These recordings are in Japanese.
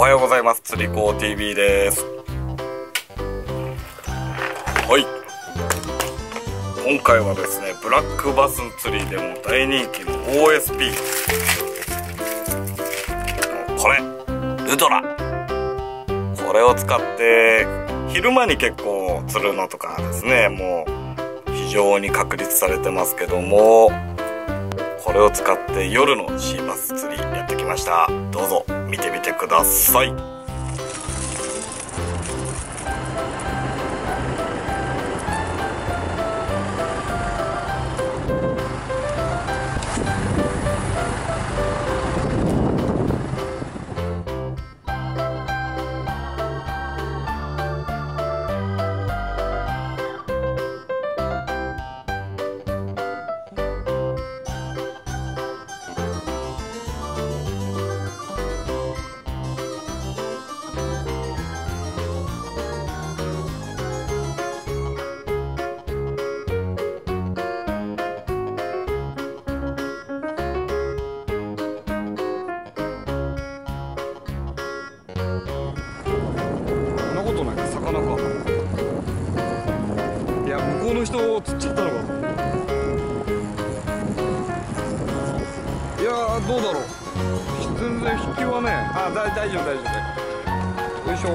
おはようございます。釣り子 TV です。はい。今回はですねブラックバス釣りでも大人気の OSP これルドラ。これを使って昼間に結構釣るのとかですねもう非常に確立されてますけどもこれを使って夜のシーバス釣り。ました。どうぞ見てみてください。どうだろう。全然引きはねあ大大丈夫大丈夫。よいしょ。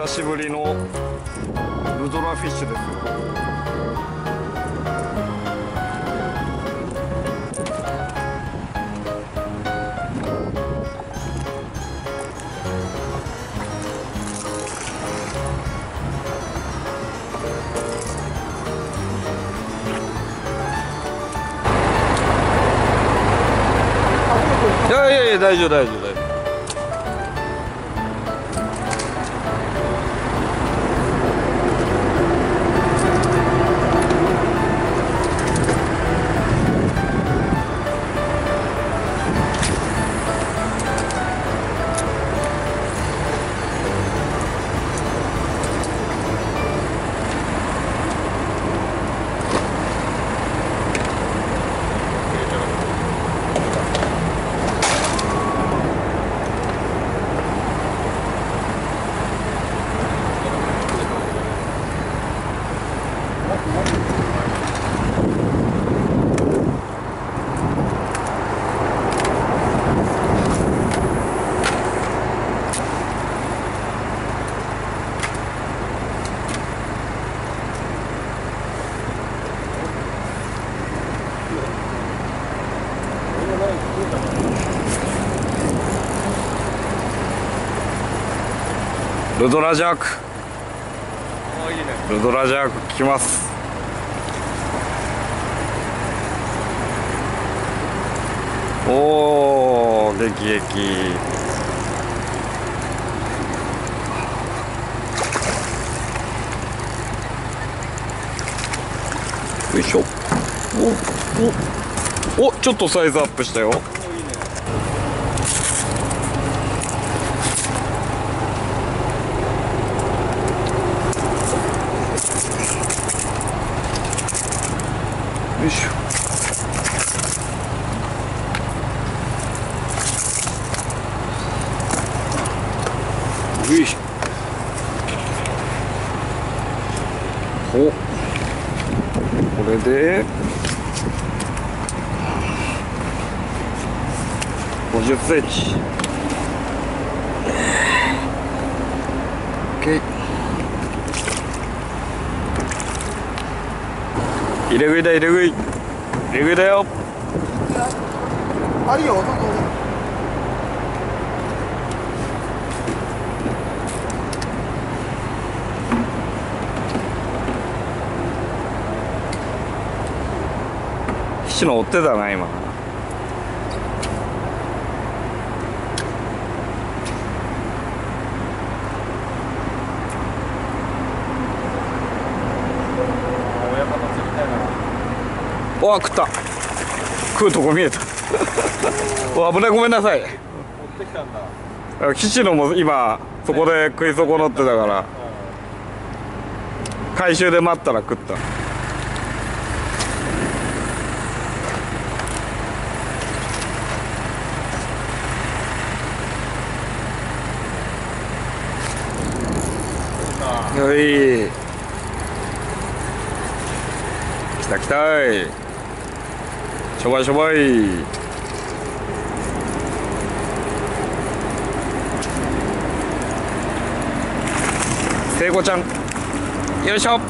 久しぶりのルドラフィッシュです。よ大丈夫大丈夫大丈夫。ルドラジャーク。ルドラジャーク来ます。おお激激。よいしょ。おおおちょっとサイズアップしたよいしょよいしょほこれで。50センチ。OK 入れ食いだ入れ食い。入れ食いだよ。あるよどうぞ岸の追ってたな今。わ食った。食うとこ見えた。わ危ないごめんなさい。持ってきたんだ。岸野も今そこで食い損なってたから。回収で待ったら食ったはい。来た来たい。しょばいしょばい。聖子ちゃん。よいしょ。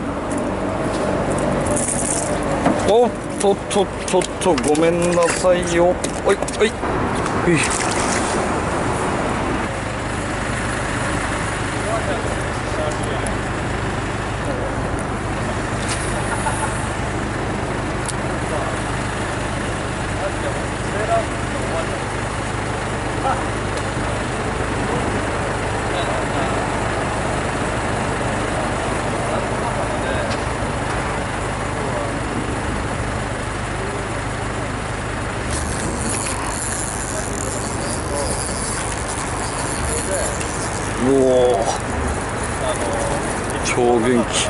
おっとっとっとっとごめんなさいよ。おいおい。うおー。超元気。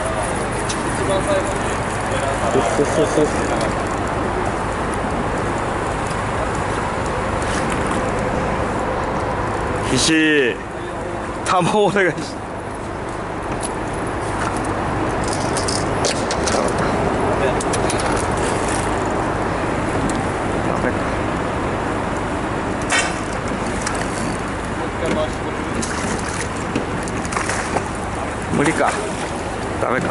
ほほほほ。必死玉お願いしダメか無理かダメか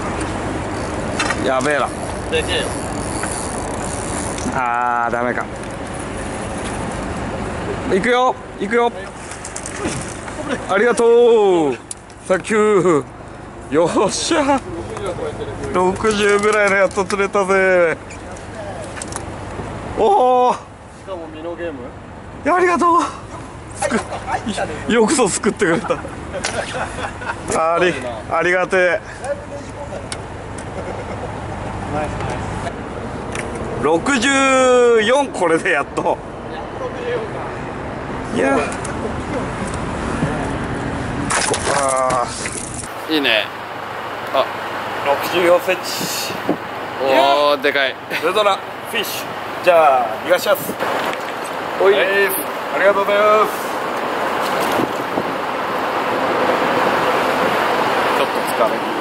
やべえな。あーダメか。行くよ。行くよ。ありがとう。サンキューよっしゃ。60ぐらいのやっと釣れたぜ。おおしかもミノゲーム？ありがとう。よくぞ救ってくれた。ありありがてえ64これでやっと。いや。あいいね。64センチ。おおでかい。ルドラフィッシュ。じゃあ逃がします。おい。はい。ありがとうございます。ちょっと疲れ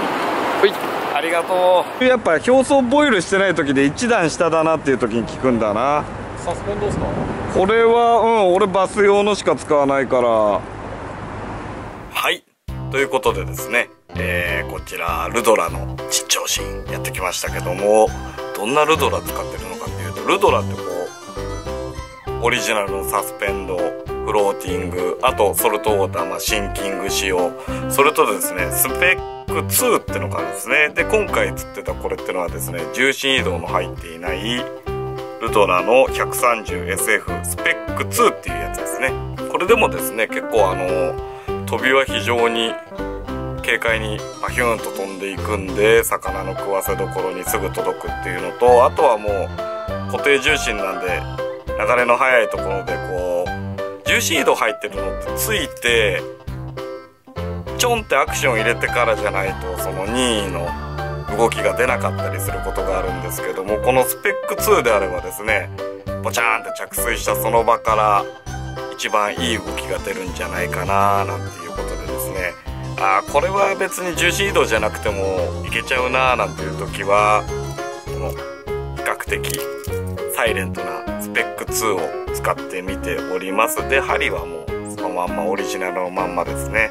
ありがとう。やっぱ表層ボイルしてない時で一段下だなっていう時に聞くんだな。サスペンどうすか？これはうん俺バス用のしか使わないから。はい。ということでですねえー、こちらルドラの実調シーンやってきましたけどもどんなルドラ使ってるのかっていうとルドラってこうオリジナルのサスペンドフローティングあとソルトウォーター、まあ、シンキング仕様。それとですねスペック2ってのがあるんですね。で今回釣ってたこれってのはですね重心移動の入っていないルドラの 130SF スペック2っていうやつですね。これでもですね結構あの飛びは非常に軽快にパヒューンと飛んでいくんで魚の食わせどころにすぐ届くっていうのとあとはもう固定重心なんで流れの速いところでこう重心移動入ってるのってついてちょんってアクション入れてからじゃないとその任意の動きが出なかったりすることがあるんですけどもこのスペック2であればですねポチャーンって着水したその場から一番いい動きが出るんじゃないかななんていうことでですね。あーこれは別に重心移動じゃなくてもいけちゃうなーなんていう時はこの比較的サイレントなスペック2を使ってみております。で針はもうそのまんまオリジナルのまんまですね。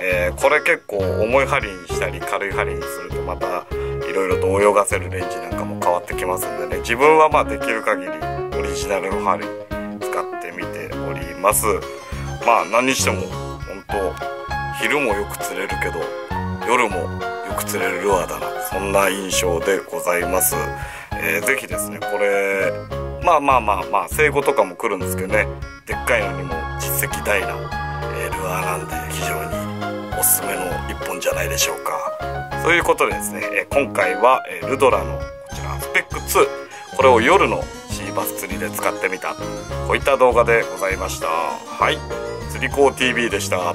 えーこれ結構重い針にしたり軽い針にするとまたいろいろと泳がせるレンジなんかも変わってきますんでね。自分はまあできる限りオリジナルの針使ってみております。まあ何にしても本当昼もよく釣れるけど夜もよく釣れるルアーだな。そんな印象でございます、えーぜひですねこれまあまあまあまあ生後とかも来るんですけどねでっかいのにも実績大な、えルアーなんで非常におすすめの一本じゃないでしょうか。そういうことでですね、えー今回は、えルドラのこちらスペック2これを夜のシーバス釣りで使ってみた。こういった動画でございました。はい。釣り子 TV でした。